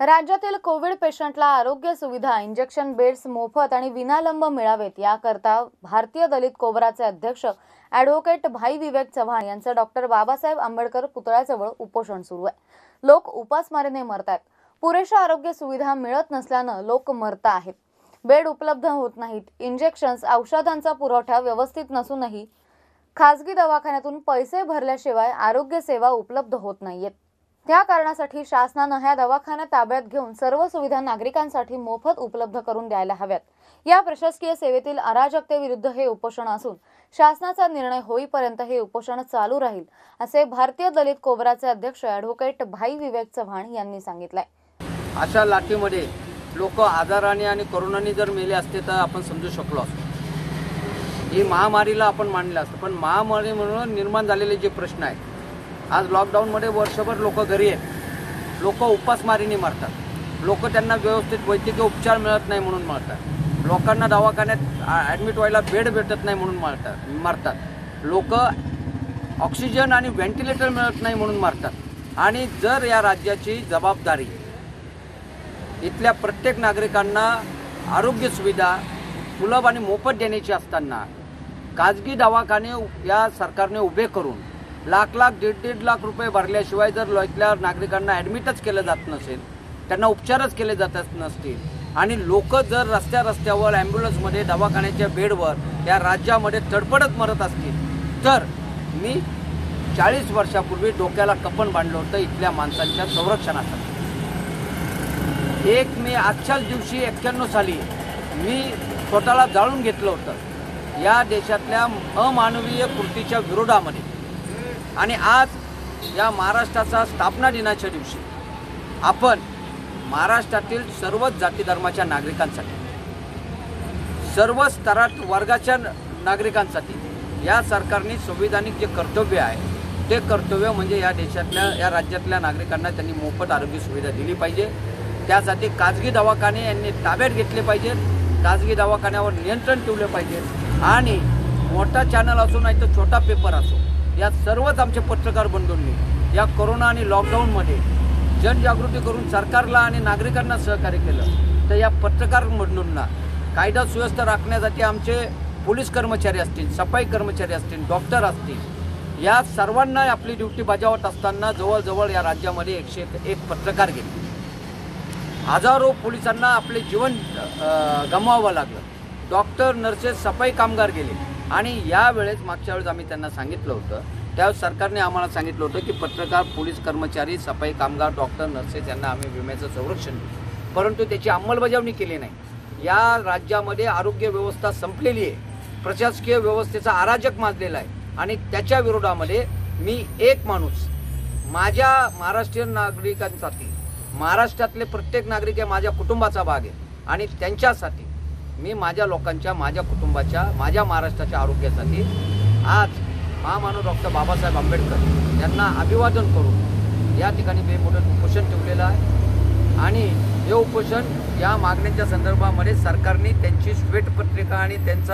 राज्यातील कोविड पेशंटला आरोग्य सुविधा इंजेक्शन बेड्स मोफत आणि विनालंब मिळावेत याकरता भारतीय दलित कोबराचे अध्यक्ष ॲडव्होकेट भाई विवेक चव्हाण यांचं डॉक्टर बाबासाहेब आंबेडकर पुतळ्याजवळ उपोषण सुरू आहे. लोक उपासमारीने आहेत पुरेशा आरोग्य सुविधा मिळत नसल्यानं लोक मरत आहेत. बेड उपलब्ध होत नाहीत. इंजेक्शन्स औषधांचा पुरवठा व्यवस्थित नसूनही खासगी दवाखान्यातून पैसे भरल्याशिवाय आरोग्य सेवा उपलब्ध होत नाहीयेत. त्या कारणासाठी शासनानं ह्या दवाखान्या ताब्यात घेऊन सर्व सुविधा नागरिकांसाठी मोफत उपलब्ध करून द्यायला हव्यात. या प्रशासकीय सेवेतील अराजकतेविरुद्ध हे उपोषण असून शासनाचा निर्णय होईपर्यंत हे उपोषण चालू राहील असे भारतीय दलित कोबराचे अध्यक्ष ॲडव्होकेट भाई विवेक चव्हाण यांनी सांगितलंय. अशा लाटेमध्ये लोक आजाराने आणि करोनाने जर मेले असते तर आपण समजू शकलो असतो. ही महामारीला आपण मानलं असतं. पण महामारी म्हणून निर्माण झालेले जे प्रश्न आहेत आज लॉकडाऊनमध्ये वर्षभर लोक घरी आहेत. लोक उपासमारीने मरतात. लोक त्यांना व्यवस्थित वैद्यकीय उपचार मिळत नाही म्हणून मरतात. लोकांना दवाखान्यात ॲडमिट व्हायला बेड भेटत नाही म्हणून मरतात मरतात. लोक ऑक्सिजन आणि व्हेंटिलेटर मिळत नाही म्हणून मरतात. आणि जर या राज्याची जबाबदारी इथल्या प्रत्येक नागरिकांना आरोग्य सुविधा सुलभ आणि मोफत देण्याची असताना खाजगी दवाखाने या सरकारने उभे करून लाख लाख दीड दीड लाख रुपये भरल्याशिवाय जर लो- इथल्या नागरिकांना ॲडमिटच केलं जात नसेल त्यांना उपचारच केले जात नसतील आणि लोक जर रस्त्या रस्त्यावर ॲम्ब्युलन्समध्ये दवाखान्याच्या बेडवर या राज्यामध्ये तडफडत मरत असतील तर मी चाळीस वर्षापूर्वी डोक्याला कपन बांधलं होतं इथल्या माणसांच्या संरक्षणासाठी. एक मी आजच्याच दिवशी एक्क्याण्णव साली मी स्वतःला जाळून घेतलं होतं. या देशातल्या अमानवीय कृतीच्या विरोधामध्ये आणि आज या महाराष्ट्राचा स्थापना दिनाच्या दिवशी आपण महाराष्ट्रातील सर्वच जाती धर्माच्या नागरिकांसाठी सर्व स्तरात वर्गाच्या नागरिकांसाठी या सरकारने संविधानिक जे कर्तव्य आहे ते कर्तव्य म्हणजे या देशातल्या या राज्यातल्या नागरिकांना त्यांनी मोफत आरोग्य सुविधा दिली पाहिजे. त्यासाठी खाजगी दवाखाने यांनी ताब्यात घेतले पाहिजेत खाजगी दवाखान्यावर नियंत्रण ठेवले पाहिजे आणि मोठा चॅनल असो नाही तर छोटा पेपर असो या सर्वच आमचे पत्रकार बंधूंनी या कोरोना आणि लॉकडाऊनमध्ये जनजागृती करून सरकारला आणि नागरिकांना सहकार्य केलं. तर या पत्रकार बंधूंना कायदा सुव्यवस्था राखण्यासाठी आमचे पोलीस कर्मचारी असतील सफाई कर्मचारी असतील डॉक्टर असतील या सर्वांना आपली ड्युटी बजावत असताना जवळजवळ या राज्यामध्ये एकशे एक पत्रकार गेले. हजारो पोलिसांना आपले जीवन गमवावं लागलं. डॉक्टर नर्सेस सफाई कामगार गेले. आणि यावेळेस मागच्या वेळेस आम्ही त्यांना सांगितलं होतं. त्यावेळेस सरकारने आम्हाला सांगितलं होतं की पत्रकार पोलीस कर्मचारी सफाई कामगार डॉक्टर नर्सेस यांना आम्ही विम्याचं संरक्षण देऊ. परंतु त्याची अंमलबजावणी केली नाही. या राज्यामध्ये आरोग्य व्यवस्था संपलेली आहे. प्रशासकीय व्यवस्थेचा अराजक माजलेला आहे. आणि त्याच्या विरोधामध्ये मी एक माणूस माझ्या महाराष्ट्रीयन नागरिकांसाठी महाराष्ट्रातले प्रत्येक नागरिक हे माझ्या कुटुंबाचा भाग आहे. आणि त्यांच्यासाठी मी माझ्या लोकांच्या माझ्या कुटुंबाच्या माझ्या महाराष्ट्राच्या आरोग्यासाठी आज महामानव डॉक्टर बाबासाहेब आंबेडकर यांना अभिवादन करून या ठिकाणी बेमुदत उपोषण ठेवलेलं आहे. आणि हे उपोषण या मागण्यांच्या संदर्भामध्ये सरकारने त्यांची श्वेतपत्रिका आणि त्यांचा